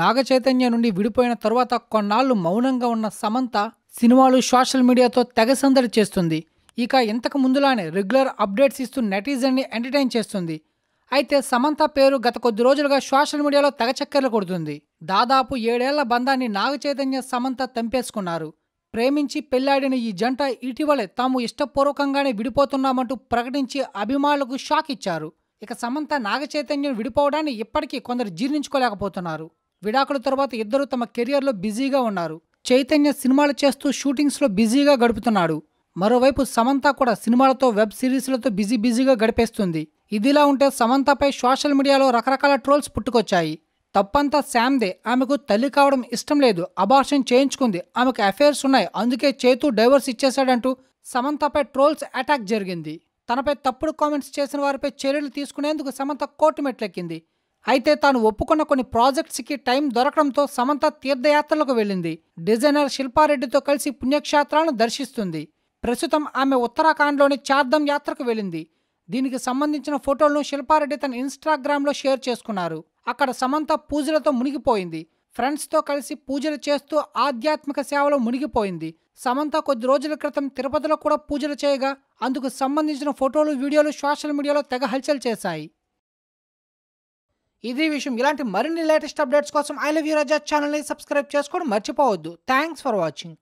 నాగచైతన్య నుండి విడిపోయిన తర్వాత కొన్నాళ్ళు మౌనంగా ఉన్న సమంత సినిమాలు సోషల్ మీడియాతో తెగ సందడి చేస్తుంది. ఇక ఇంతకు ముందులానే రెగ్యులర్ అప్డేట్స్ ఇస్తూ నెటిజన్ని ఎంటర్టైన్ చేస్తుంది. అయితే సమంత పేరు గత కొద్ది రోజులుగా సోషల్ మీడియాలో తెగచక్కర్లు కొడుతుంది. దాదాపు ఏడేళ్ళ బంధాన్ని నాగచైతన్య సమంత తెంపేసుకున్నారు. ప్రేమించి పెళ్ళాడిన ఈ జంట ఇటీవలే తాము ఇష్టపూర్వకంగానే విడిపోతున్నామంటూ ప్రకటించి అభిమానులకు షాక్ ఇచ్చారు. ఇక సమంత నాగచైతన్యం విడిపోవడాన్ని ఇప్పటికీ కొందరు జీర్ణించుకోలేకపోతున్నారు. విడాకుల తర్వాత ఇద్దరు తమ కెరియర్లో బిజీగా ఉన్నారు. చైతన్య సినిమాలు చేస్తూ షూటింగ్స్లో బిజీగా గడుపుతున్నాడు. మరోవైపు సమంత కూడా సినిమాలతో వెబ్ సిరీస్లతో బిజీ బిజీగా గడిపేస్తుంది. ఇదిలా ఉంటే సమంతపై సోషల్ మీడియాలో రకరకాల ట్రోల్స్ పుట్టుకొచ్చాయి. తప్పంతా శామ్దే. ఆమెకు తల్లి కావడం ఇష్టం లేదు. అబార్షన్ చేయించుకుంది. ఆమెకు అఫైర్స్ ఉన్నాయి. అందుకే చేతు డైవర్స్ ఇచ్చేశాడంటూ సమంతపై ట్రోల్స్ అటాక్ జరిగింది. తనపై తప్పుడు కామెంట్స్ చేసిన వారిపై చర్యలు తీసుకునేందుకు సమంత కోర్టు మెట్లెక్కింది. అయితే తాను ఒప్పుకున్న కొన్ని ప్రాజెక్ట్స్కి టైం దొరకడంతో సమంత తీర్థయాత్రలకు వెళ్ళింది. డిజైనర్ శిల్పారెడ్డితో కలిసి పుణ్యక్షేత్రాలను దర్శిస్తుంది. ప్రస్తుతం ఆమె ఉత్తరాఖండ్లోని చార్ధమ్ యాత్రకు వెళ్ళింది. దీనికి సంబంధించిన ఫోటోలను శిల్పారెడ్డి తన ఇన్స్టాగ్రామ్లో షేర్ చేసుకున్నారు. అక్కడ సమంత పూజలతో మునిగిపోయింది. ఫ్రెండ్స్తో కలిసి పూజలు చేస్తూ ఆధ్యాత్మిక సేవలో మునిగిపోయింది. సమంత కొద్ది రోజుల క్రితం తిరుపతిలో కూడా పూజలు చేయగా అందుకు సంబంధించిన ఫోటోలు వీడియోలు సోషల్ మీడియాలో తెగ హల్చల్ చేశాయి. ఇదే విషయం. ఇలాంటి మరిన్ని లేటెస్ట్ అప్డేట్స్ కోసం ఐ లవ్ యూ రజా ఛానల్ని సబ్స్క్రైబ్ చేసుకోవడం మర్చిపోవద్దు. Thanks for watching.